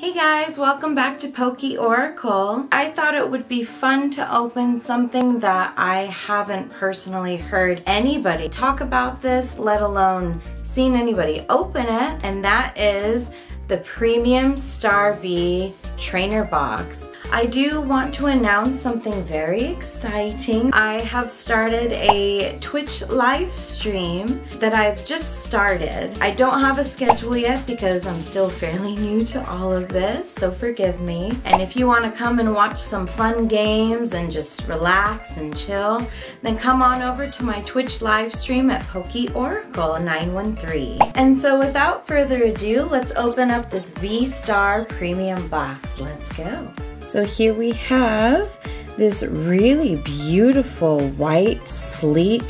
Hey guys, welcome back to Poke Oracle. I thought it would be fun to open something that I haven't personally heard anybody talk about this, let alone seen anybody open it, and that is the Premium Star V trainer box. I do want to announce something very exciting. I have started a Twitch live stream that I've just started. I don't have a schedule yet because I'm still fairly new to all of this, so forgive me. And if you want to come and watch some fun games and just relax and chill, then come on over to my Twitch live stream at Poke Oracle 913. And so without further ado, let's open up this V-Star Premium box. Let's go. So here we have this really beautiful white sleek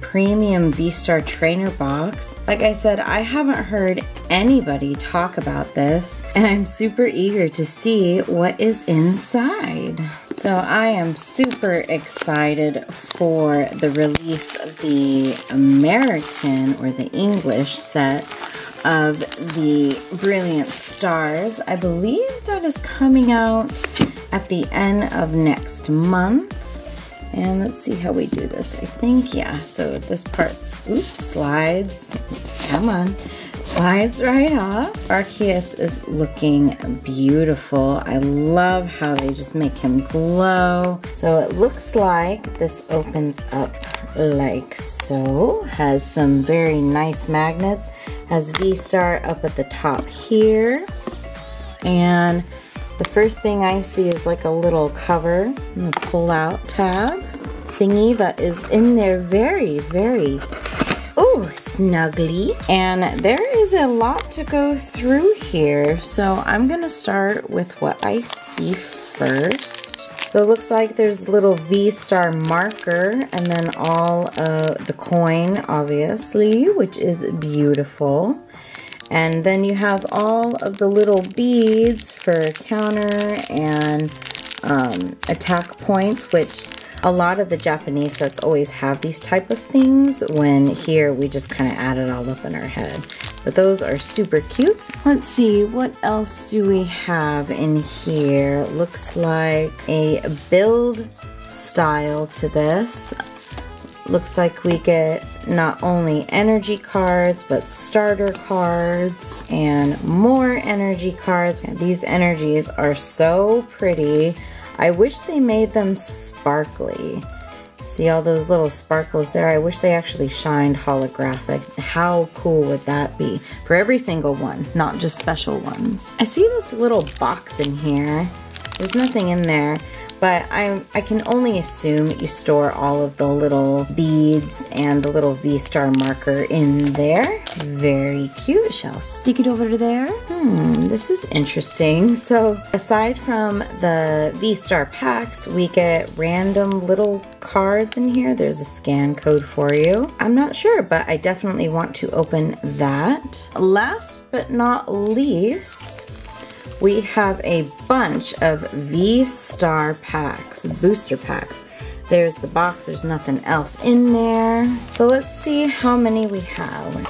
premium V-Star trainer box. Like I said, I haven't heard anybody talk about this and I'm super eager to see what is inside. So I am super excited for the release of the American or the English set of the Brilliant Stars. I believe that is coming out at the end of next month. And let's see how we do this. I think, yeah, so this part's, oops, slides. Come on. Slides right off. Arceus is looking beautiful. I love how they just make him glow. So it looks like this opens up like so. Has some very nice magnets. Has V-Star up at the top here. And the first thing I see is like a little cover, pull out tab thingy that is in there very, very, oh, snugly. And there is a lot to go through here. So I'm gonna start with what I see first. So it looks like there's a little V-star marker and then all of the coin, obviously, which is beautiful. And then you have all of the little beads for counter and um, attack points, which a lot of the Japanese sets always have these type of things when here we just kind of add it all up in our head. But those are super cute. Let's see, what else do we have in here? Looks like a build style to this. Looks like we get not only energy cards, but starter cards and more energy cards. These energies are so pretty. I wish they made them sparkly. See all those little sparkles there? I wish they actually shined holographic. How cool would that be? For every single one, not just special ones. I see this little box in here. There's nothing in there but I, I can only assume you store all of the little beads and the little V-star marker in there. Very cute. Shall stick it over there. Hmm, this is interesting. So aside from the V-star packs, we get random little cards in here. There's a scan code for you. I'm not sure, but I definitely want to open that. Last but not least, we have a bunch of V-Star packs, booster packs. There's the box, there's nothing else in there. So let's see how many we have.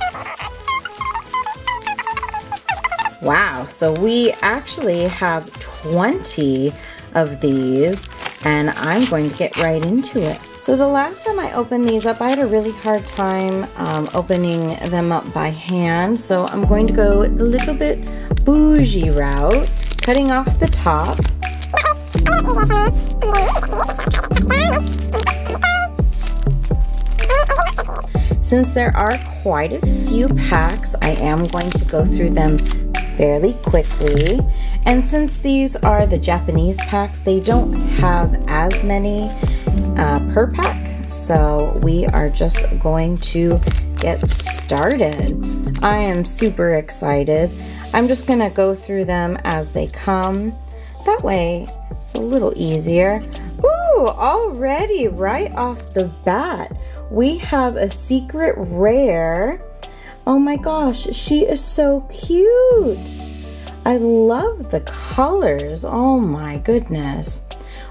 Wow, so we actually have 20 of these and I'm going to get right into it. So the last time I opened these up, I had a really hard time um, opening them up by hand. So I'm going to go a little bit bougie route, cutting off the top. Since there are quite a few packs, I am going to go through them fairly quickly. And since these are the Japanese packs, they don't have as many uh, per pack. So we are just going to get started. I am super excited. I'm just gonna go through them as they come. That way it's a little easier. Ooh, already right off the bat, we have a secret rare. Oh my gosh, she is so cute. I love the colors. Oh my goodness.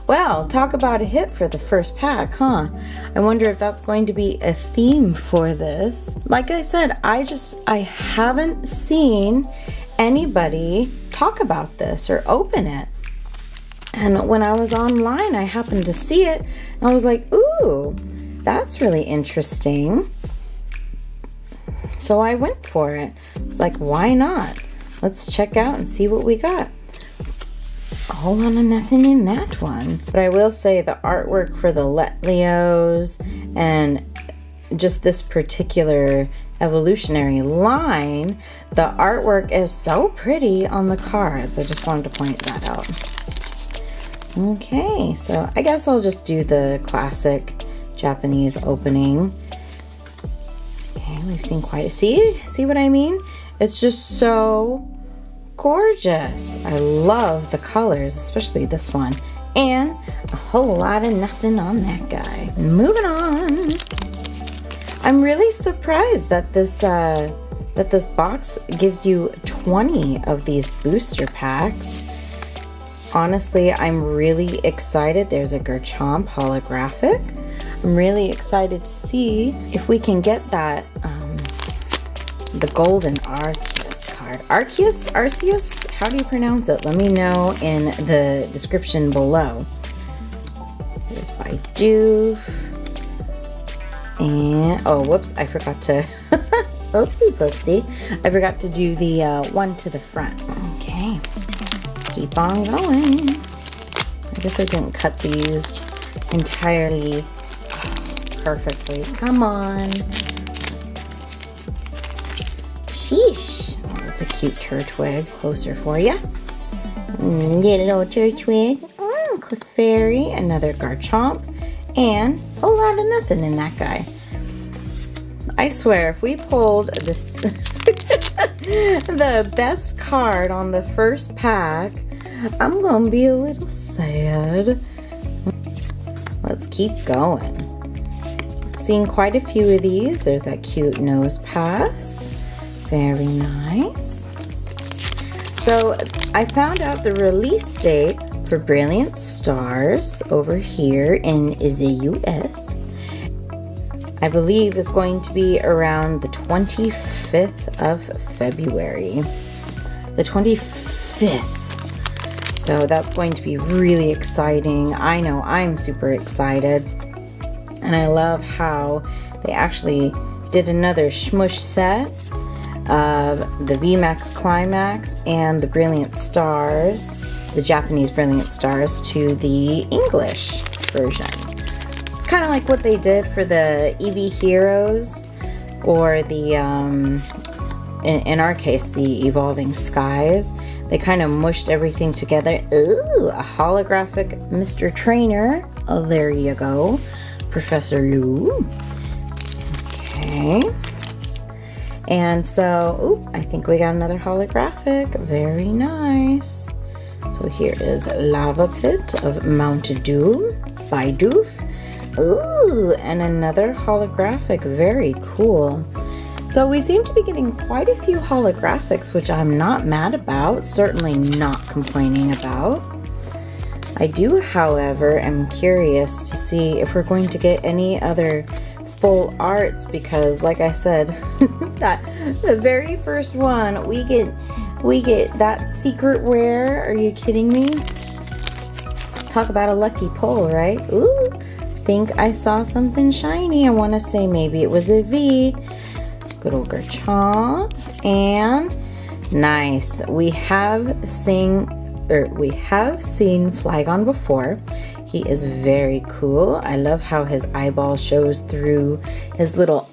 Well, talk about a hit for the first pack, huh? I wonder if that's going to be a theme for this. Like I said, I just, I haven't seen anybody talk about this or open it. And when I was online, I happened to see it. And I was like, ooh, that's really interesting. So I went for it. It's like, why not? Let's check out and see what we got. A whole lot of nothing in that one. But I will say the artwork for the Litleos and just this particular evolutionary line, the artwork is so pretty on the cards. I just wanted to point that out. Okay, so I guess I'll just do the classic Japanese opening. Okay, we've seen quite a, see, see what I mean? It's just so gorgeous. I love the colors, especially this one. And a whole lot of nothing on that guy. Moving on. I'm really surprised that this uh, that this box gives you 20 of these booster packs. Honestly, I'm really excited. There's a Garchomp holographic. I'm really excited to see if we can get that um, the golden Arceus card. Arceus? Arceus? How do you pronounce it? Let me know in the description below. Here's Bidoof. And, oh, whoops, I forgot to, oopsie poopsie. I forgot to do the uh, one to the front. Okay, keep on going. I guess I didn't cut these entirely perfectly. Come on. Sheesh. Oh, that's a cute Turtwig. Closer for you. Mm, little Turtwig. Oh, Clefairy. Another Garchomp and a lot of nothing in that guy. I swear, if we pulled this the best card on the first pack, I'm gonna be a little sad. Let's keep going. Seen quite a few of these. There's that cute Nosepass. Very nice. So I found out the release date for Brilliant Stars over here in the US. I believe is going to be around the 25th of February. The 25th. So that's going to be really exciting. I know I'm super excited. And I love how they actually did another Smush set of the VMAX Climax and the Brilliant Stars the Japanese Brilliant Stars to the English version. Kind of like what they did for the Eevee Heroes or the, um, in, in our case, the Evolving Skies. They kind of mushed everything together. Ooh, a holographic Mr. Trainer. Oh, there you go. Professor Lou. Okay. And so, ooh, I think we got another holographic. Very nice. So here is Lava Pit of Mount Doom by Doof. Ooh, and another holographic. Very cool. So we seem to be getting quite a few holographics, which I'm not mad about, certainly not complaining about. I do, however, am curious to see if we're going to get any other full arts because like I said, that the very first one we get we get that secret rare. Are you kidding me? Talk about a lucky pull, right? Ooh, think I saw something shiny. I want to say maybe it was a V. Good old Garchomp. And nice. We have seen, or we have seen Flygon before. He is very cool. I love how his eyeball shows through his little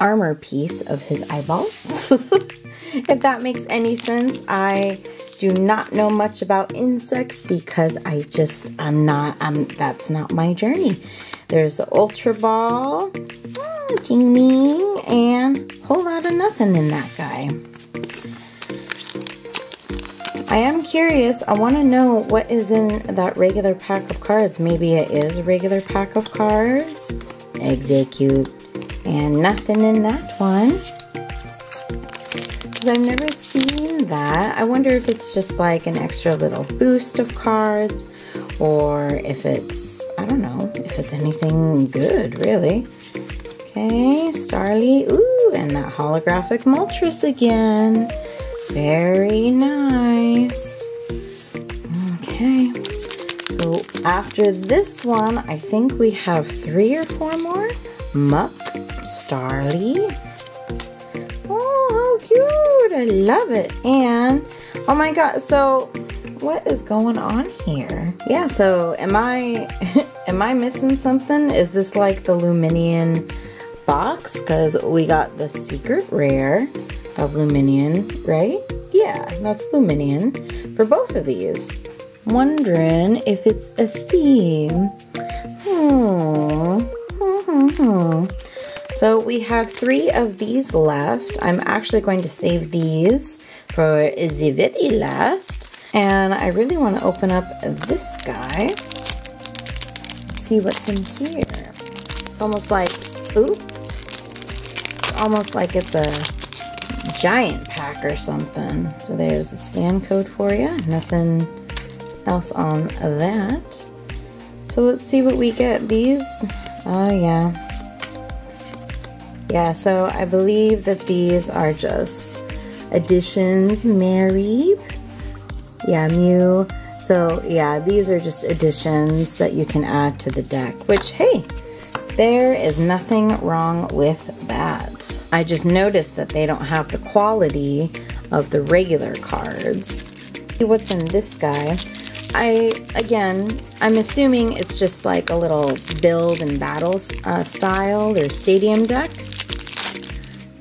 armor piece of his eyeball. if that makes any sense. I do not know much about insects because I just, I'm not, I'm, that's not my journey. There's the Ultra Ball, hmm, oh, Ding Ming, and whole lot of nothing in that guy. I am curious. I want to know what is in that regular pack of cards. Maybe it is a regular pack of cards. Execute. And nothing in that one. Because I've never that. I wonder if it's just like an extra little boost of cards or if it's, I don't know, if it's anything good, really. Okay, Starly. Ooh, and that holographic Moltres again. Very nice. Okay. So after this one, I think we have three or four more. Muck, Starly. Cute. I love it. And, oh my god, so what is going on here? Yeah, so am I, am I missing something? Is this like the Lumineon box? Because we got the secret rare of Lumineon, right? Yeah, that's Lumineon for both of these. Wondering if it's a theme. Hmm. Hmm. So we have three of these left. I'm actually going to save these for the very last. And I really want to open up this guy. See what's in here. It's almost like, ooh, almost like it's a giant pack or something. So there's a scan code for you. Nothing else on that. So let's see what we get. These, oh yeah. Yeah, so I believe that these are just additions. Mary, yeah, Mew. So yeah, these are just additions that you can add to the deck, which hey, there is nothing wrong with that. I just noticed that they don't have the quality of the regular cards. See what's in this guy. I, again, I'm assuming it's just like a little build and battle uh, style or stadium deck.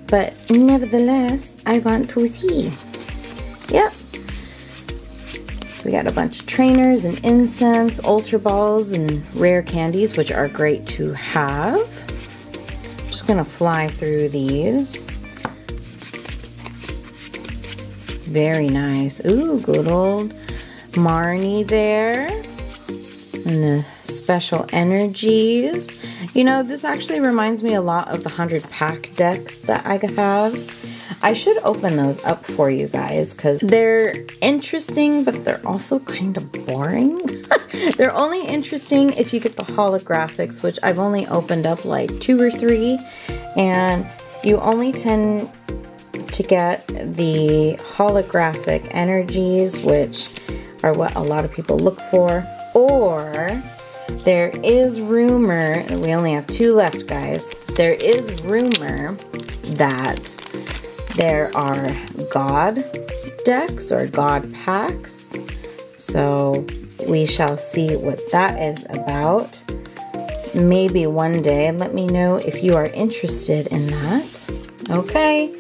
But nevertheless, I want to see. Yep, we got a bunch of trainers and incense, ultra balls, and rare candies, which are great to have. Just gonna fly through these. Very nice. Ooh, good old Marnie there. And the special energies. You know, this actually reminds me a lot of the 100 pack decks that I have. I should open those up for you guys because they're interesting, but they're also kind of boring. they're only interesting if you get the holographics, which I've only opened up like two or three, and you only tend to get the holographic energies, which are what a lot of people look for, or there is rumor, we only have two left guys, there is rumor that there are God decks or God packs. So we shall see what that is about. Maybe one day. Let me know if you are interested in that. Okay.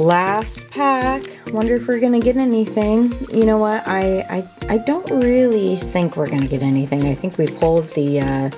Last pack. Wonder if we're gonna get anything. You know what? I I, I don't really think we're gonna get anything. I think we pulled the uh,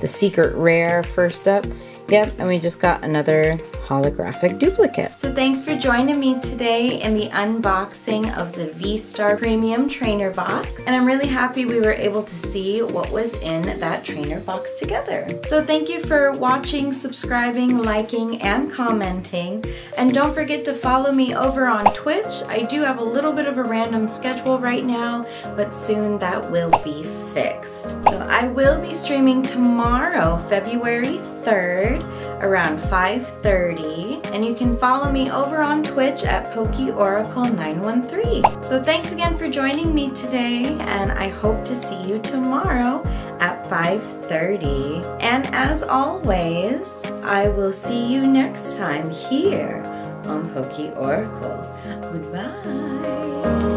the secret rare first up. Yep, and we just got another holographic duplicate. So thanks for joining me today in the unboxing of the V-Star Premium Trainer Box. And I'm really happy we were able to see what was in that trainer box together. So thank you for watching, subscribing, liking, and commenting. And don't forget to follow me over on Twitch. I do have a little bit of a random schedule right now, but soon that will be fixed. So I will be streaming tomorrow, February 3rd around 5.30 and you can follow me over on Twitch at PokeOracle913. So thanks again for joining me today and I hope to see you tomorrow at 5.30. And as always, I will see you next time here on Poke Oracle. Goodbye.